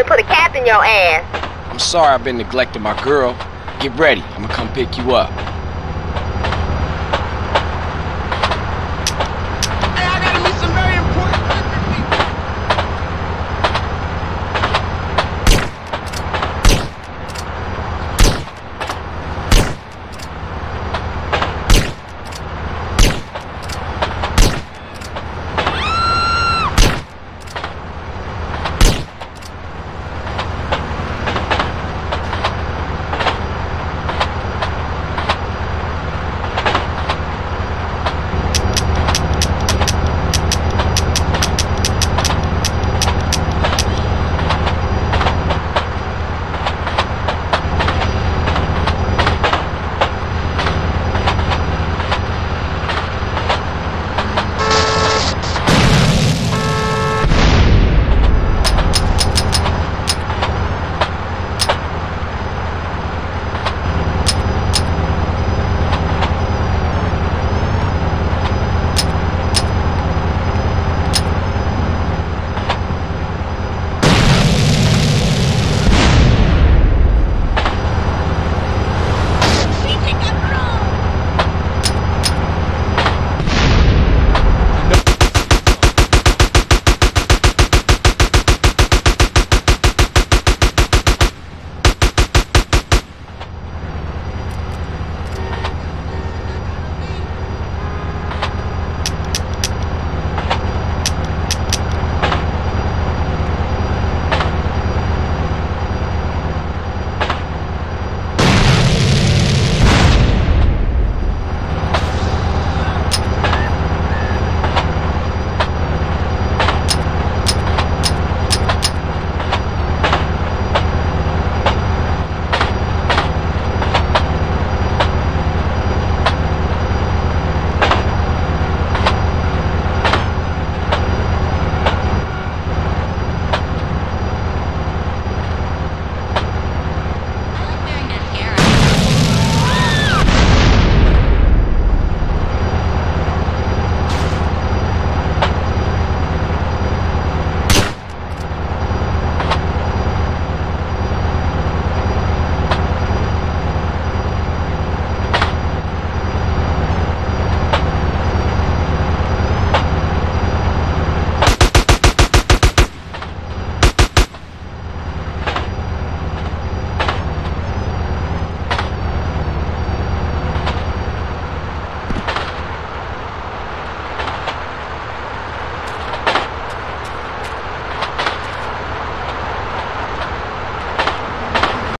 and put a cap in your ass. I'm sorry I've been neglecting my girl. Get ready. I'm gonna come pick you up.